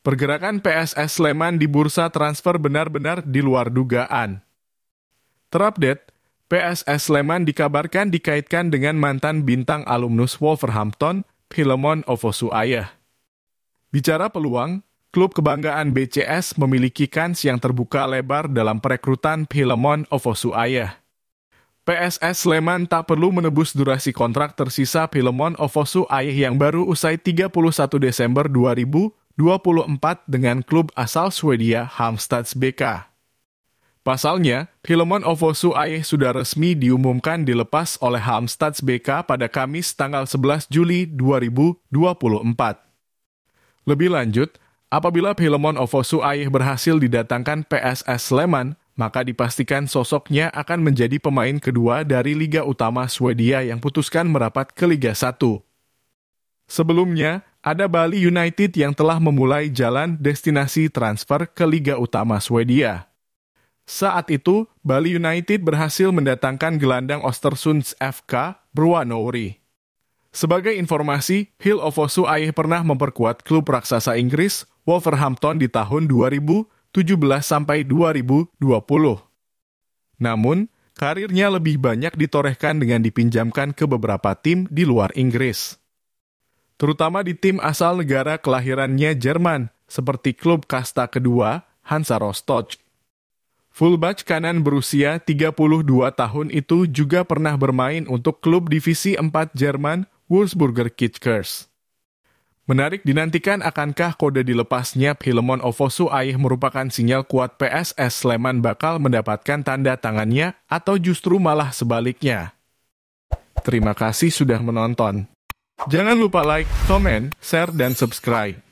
pergerakan PSS Sleman di bursa transfer benar-benar di luar dugaan. Terupdate, PSS Sleman dikabarkan dikaitkan dengan mantan bintang alumnus Wolverhampton, Philemon Ofosu Ayah. Bicara peluang, klub kebanggaan BCS memiliki kans yang terbuka lebar dalam perekrutan Philemon Ofosu Ayah. PSS Sleman tak perlu menebus durasi kontrak tersisa Philemon Ofosu Ayah yang baru usai 31 Desember 2024 dengan klub asal Swedia Halmstads BK. Pasalnya, Philemon Ofosu Ayah sudah resmi diumumkan dilepas oleh Halmstads BK pada Kamis tanggal 11 Juli 2024. Lebih lanjut, apabila Philemon Ofosu Ayah berhasil didatangkan PSS Sleman, maka dipastikan sosoknya akan menjadi pemain kedua dari Liga Utama Swedia yang putuskan merapat ke Liga 1. Sebelumnya, ada Bali United yang telah memulai jalan destinasi transfer ke Liga Utama Swedia. Saat itu, Bali United berhasil mendatangkan gelandang Ostersunds FK, Bruanouri. Sebagai informasi, Hill Ofosu Ayah pernah memperkuat klub raksasa Inggris Wolverhampton di tahun 2017 sampai 2020. Namun, karirnya lebih banyak ditorehkan dengan dipinjamkan ke beberapa tim di luar Inggris. Terutama di tim asal negara kelahirannya Jerman, seperti klub kasta kedua, Hansa Rostock. Fullback kanan berusia 32 tahun itu juga pernah bermain untuk klub divisi 4 Jerman Wolfsburger Kickers. Menarik dinantikan akankah kode dilepasnya Philemon Ofosu Aih merupakan sinyal kuat PSS Sleman bakal mendapatkan tanda tangannya atau justru malah sebaliknya. Terima kasih sudah menonton. Jangan lupa like, komen, share, dan subscribe.